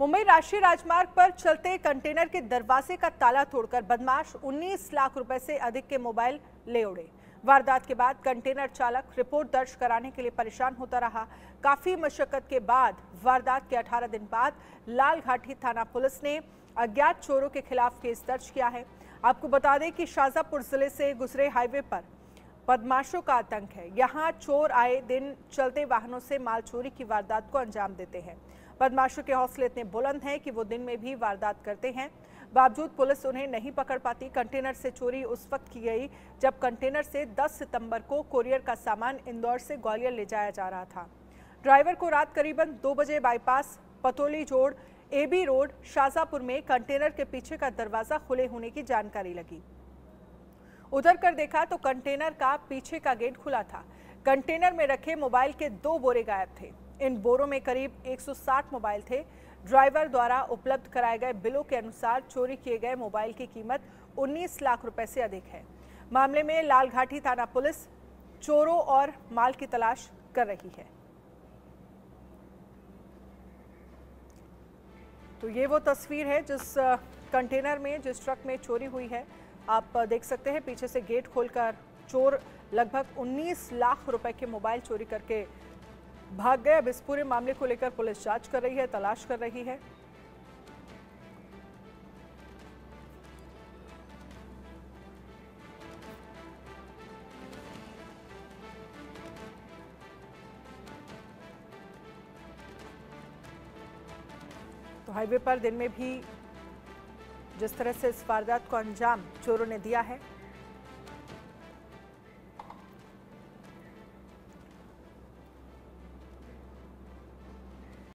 मुंबई राष्ट्रीय राजमार्ग पर चलते कंटेनर के दरवाजे का ताला तोड़कर बदमाश 19 लाख रुपए से अधिक के मोबाइल ले उड़े। वारदात के बाद कंटेनर चालक रिपोर्ट दर्ज कराने के लिए परेशान होता रहा। काफ़ी मशक्कत के बाद वारदात के 18 दिन बाद लाल घाटी थाना पुलिस ने अज्ञात चोरों के खिलाफ केस दर्ज किया है। आपको बता दें कि शाजापुर ज़िले से गुजरे हाईवे पर बदमाशों का आतंक है। यहाँ चोर आए दिन चलते वाहनों से माल चोरी की वारदात को अंजाम देते हैं। बदमाशों के हौसले इतने बुलंद हैं कि वो दिन में भी वारदात करते हैं। बावजूद पुलिस उन्हें नहीं पकड़ पाती, कंटेनर से चोरी उस वक्त की गई, जब कंटेनर से 10 सितंबर को कोरियर का सामान इंदौर से ग्वालियर ले जाया जा रहा था। ड्राइवर को रात करीबन दो बजे बाईपास, पतोली जोड़, एबी रोड, शाजापुर में कंटेनर के पीछे का दरवाज़ा खुले होने की जानकारी लगी। उधर कर देखा तो कंटेनर का पीछे का गेट खुला था। कंटेनर में रखे मोबाइल के दो बोरे गायब थे। इन बोरों में करीब 160 मोबाइल थे। ड्राइवर द्वारा उपलब्ध कराए गए बिलों के अनुसार चोरी किए गए मोबाइल की कीमत 19 लाख रुपए से अधिक है। मामले में लालघाटी थाना पुलिस चोरों और माल की तलाश कर रही है। तो ये वो तस्वीर है जिस कंटेनर में, जिस ट्रक में चोरी हुई है। आप देख सकते हैं, पीछे से गेट खोलकर चोर लगभग 19 लाख रुपए के मोबाइल चोरी करके भाग गए। अब इस पूरे मामले को लेकर पुलिस जाँच कर रही है, तलाश कर रही है। तो हाईवे पर दिन में भी जिस तरह से इस वारदात को अंजाम चोरों ने दिया है